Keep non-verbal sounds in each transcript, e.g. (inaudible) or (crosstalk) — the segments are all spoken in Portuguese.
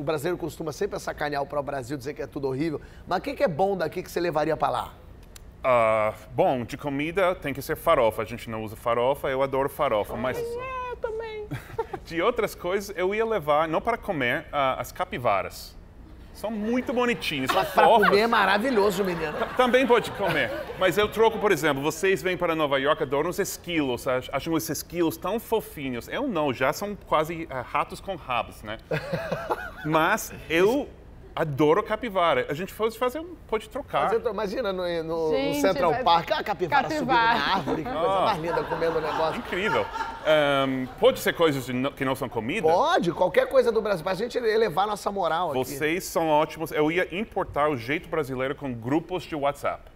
o brasileiro costuma sempre sacanear o Brasil, dizer que é tudo horrível. Mas o que, que é bom daqui que você levaria para lá? Uh, bom, de comida tem que ser farofa. A gente não usa farofa, eu adoro farofa, mas. É, eu também. (laughs) de outras coisas, eu ia levar, não para comer, uh, as capivaras. São muito bonitinhos, são Para comer é maravilhoso, menino. Também pode comer. Mas eu troco, por exemplo, vocês vêm para Nova York, adoram os esquilos, acham esses esquilos tão fofinhos. Eu não, já são quase uh, ratos com rabos, né? (laughs) Mas eu Adoro capivara. A gente pode fazer, pode trocar. Fazer, imagina no, no, gente, no Central vai... Park, a capivara, capivara, subindo na árvore, que coisa ah. mais linda comendo o negócio. Incrível. Um, pode ser coisas que não são comida? Pode, qualquer coisa do Brasil, para a gente elevar nossa moral aqui. Vocês são ótimos. Eu ia importar o jeito brasileiro com grupos de WhatsApp.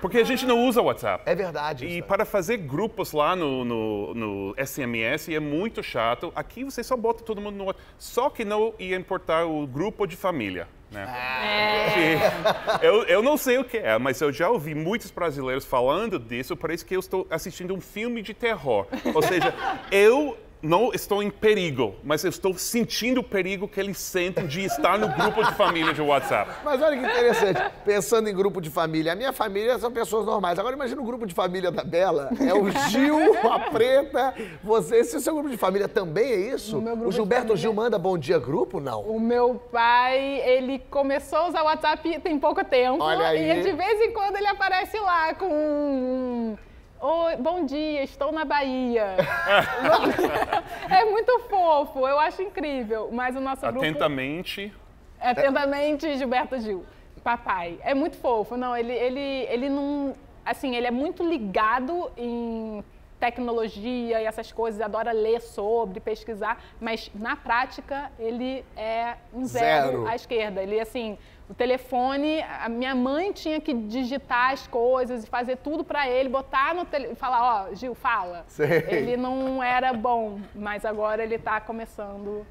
Porque a gente não usa o WhatsApp. É verdade. E para fazer grupos lá no, no, no, SMS é muito chato. Aqui você só bota todo mundo no WhatsApp. Só que não ia importar o grupo de família. Né? É. (laughs) Eu, eu não sei o que é, mas eu já ouvi muitos brasileiros falando disso. Parece que eu estou assistindo um filme de terror. Ou seja, eu não estou em perigo, mas eu estou sentindo o perigo que eles sentem de estar no grupo de família de WhatsApp. Mas olha que interessante, pensando em grupo de família, a minha família são pessoas normais. Agora imagina o grupo de família da Bela, é o Gil, a Preta, você, esse é o seu grupo de família também é isso? O, Gilberto Gil manda bom dia grupo, não? O meu pai, ele começou a usar o WhatsApp tem pouco tempo. Olha aí. E de vez em quando ele aparece lá com Oi, bom dia, estou na Bahia. (laughs) é muito fofo, eu acho incrível. Mas o nosso grupo... Atentamente. Atentamente, Gilberto Gil. Papai. É muito fofo. Não, ele, ele, ele não... Assim, ele é muito ligado em tecnologia e essas coisas, adora ler sobre, pesquisar, mas na prática ele é um zero, zero. à esquerda. Ele, assim, o telefone, a minha mãe tinha que digitar as coisas e fazer tudo para ele, botar no telefone, falar, ó, Gil, fala. Sei. Ele não era bom, mas agora ele está começando